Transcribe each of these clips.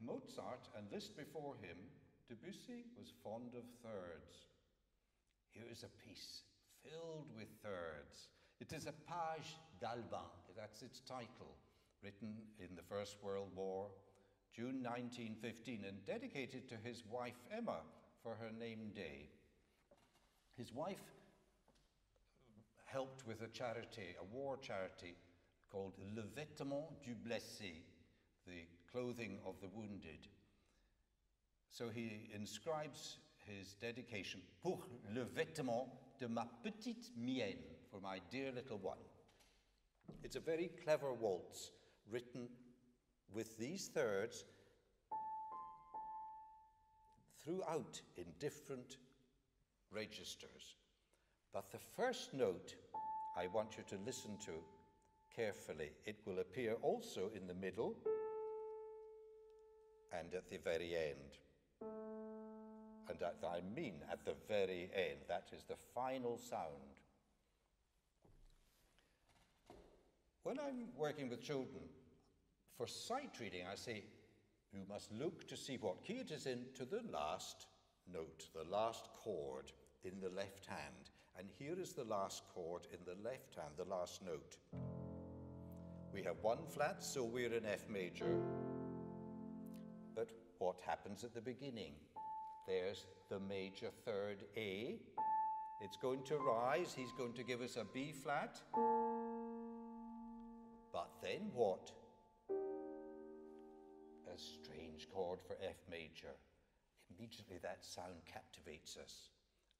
Mozart and Liszt before him, Debussy was fond of thirds. Here is a piece filled with thirds. It is a Page d'album, that's its title, written in the First World War, June 1915, and dedicated to his wife Emma for her name day. His wife helped with a charity, a war charity called Le Vêtement du Blessé, the clothing of the wounded. So he inscribes his dedication, Pour le vêtement de ma petite mienne, for my dear little one. It's a very clever waltz written with these thirds throughout in different registers. But the first note I want you to listen to carefully. It will appear also in the middle and at the very end. And at, I mean at the very end. That is the final sound. When I'm working with children, for sight reading, I say, you must look to see what key it is in to the last note, the last chord in the left hand. And here is the last chord in the left hand, the last note. We have one flat, so we're in F major. But what happens at the beginning? There's the major third A. It's going to rise. He's going to give us a B flat. But then what? A strange chord for F major. Immediately that sound captivates us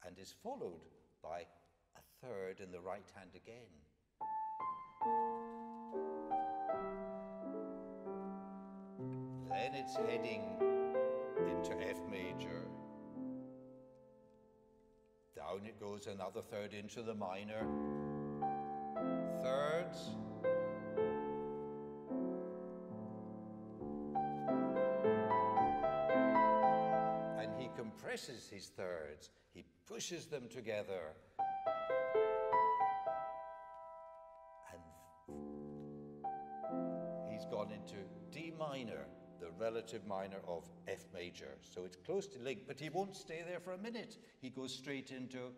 and is followed by a third in the right hand again. Then it's heading into F major. Down it goes another third into the minor. Thirds. And he compresses his thirds. He pushes them together. And he's gone into D minor, the relative minor of F major. So it's close to linked, but he won't stay there for a minute. He goes straight into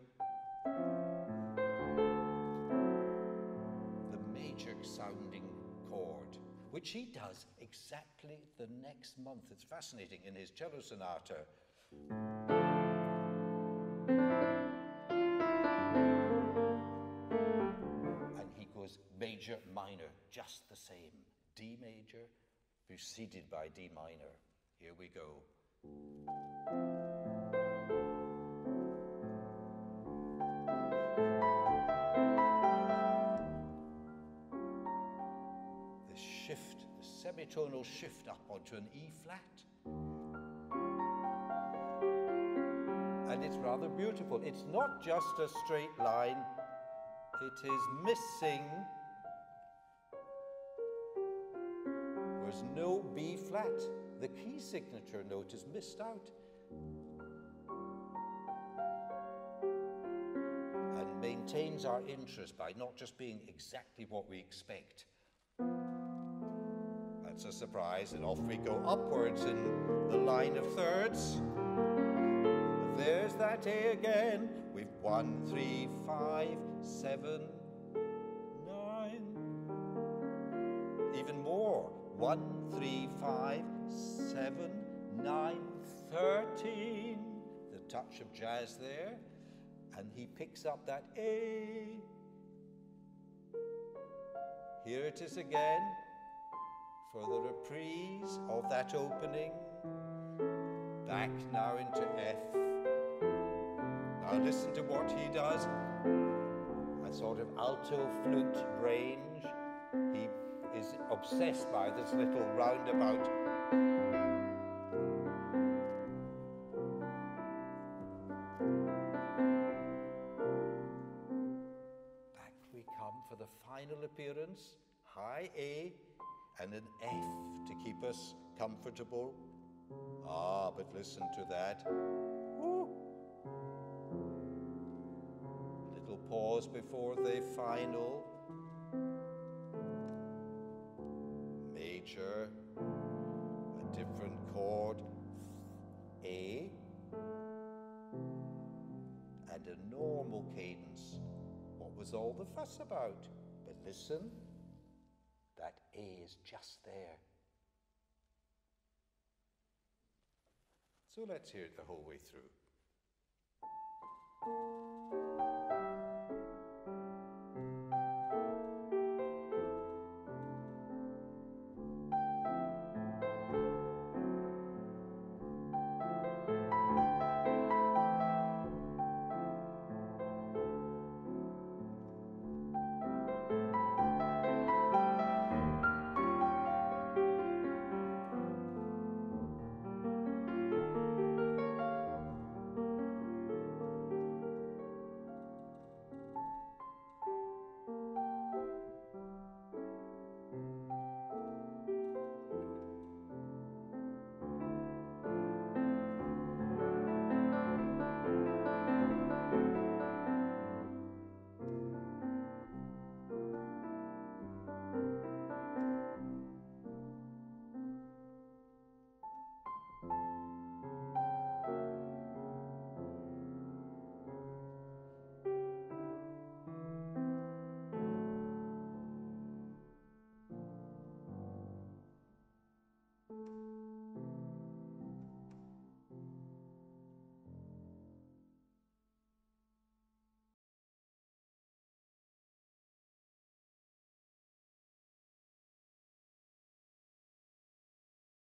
the major sounding chord, which he does exactly the next month. It's fascinating in his cello sonata. And he goes major, minor, just the same. D major, preceded by D minor. Here we go. The shift, the semitonal shift up onto an E flat. And it's rather beautiful. It's not just a straight line, it is missing. There's no B flat. The key signature note is missed out. And maintains our interest by not just being exactly what we expect. That's a surprise, and off we go upwards in the line of thirds. There's that A again. We've one, three, five, seven, nine. Even more. One, three, five, seven, nine, thirteen. The touch of jazz there. And he picks up that A. Here it is again for the reprise of that opening. Back now into F. Now listen to what he does. A sort of alto flute range. Obsessed by this little roundabout. Back we come for the final appearance. High A and an F to keep us comfortable. Ah, but listen to that. Little pause before the final. Major, a different chord, A and a normal cadence. What was all the fuss about? But listen, that A is just there. So let's hear it the whole way through.